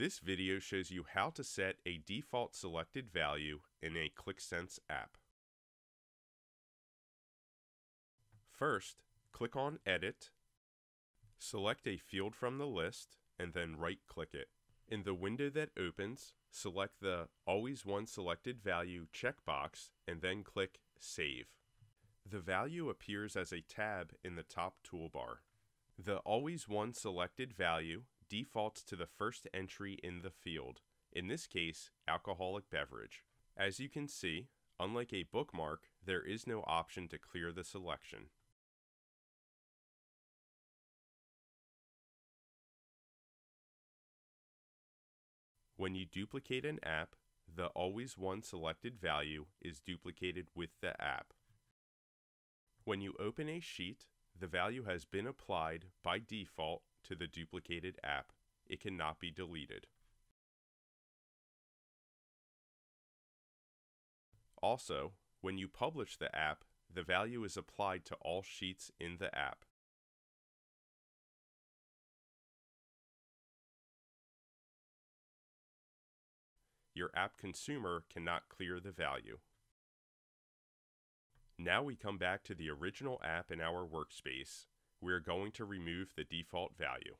This video shows you how to set a default selected value in a Qlik Sense app. First, click on Edit, select a field from the list, and then right-click it. In the window that opens, select the Always One Selected Value checkbox and then click Save. The value appears as a tab in the top toolbar. The Always One Selected Value defaults to the first entry in the field, in this case, alcoholic beverage. As you can see, unlike a bookmark, there is no option to clear the selection. When you duplicate an app, the always one selected value is duplicated with the app. When you open a sheet, the value has been applied by default to the duplicated app. It cannot be deleted. Also, when you publish the app, the value is applied to all sheets in the app. your app consumer cannot clear the value. Now we come back to the original app in our workspace. We are going to remove the default value.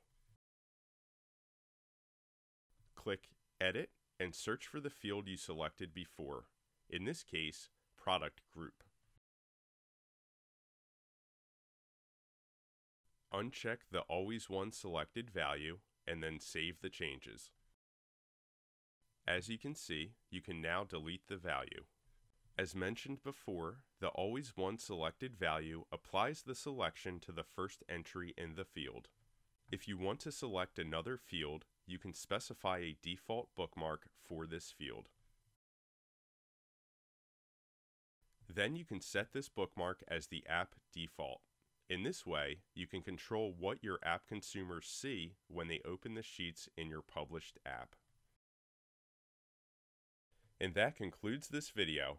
Click Edit and search for the field you selected before, in this case, Product Group. Uncheck the Always One selected value and then save the changes. As you can see, you can now delete the value. As mentioned before, the always one selected value applies the selection to the first entry in the field. If you want to select another field, you can specify a default bookmark for this field. Then you can set this bookmark as the app default. In this way, you can control what your app consumers see when they open the sheets in your published app. And that concludes this video.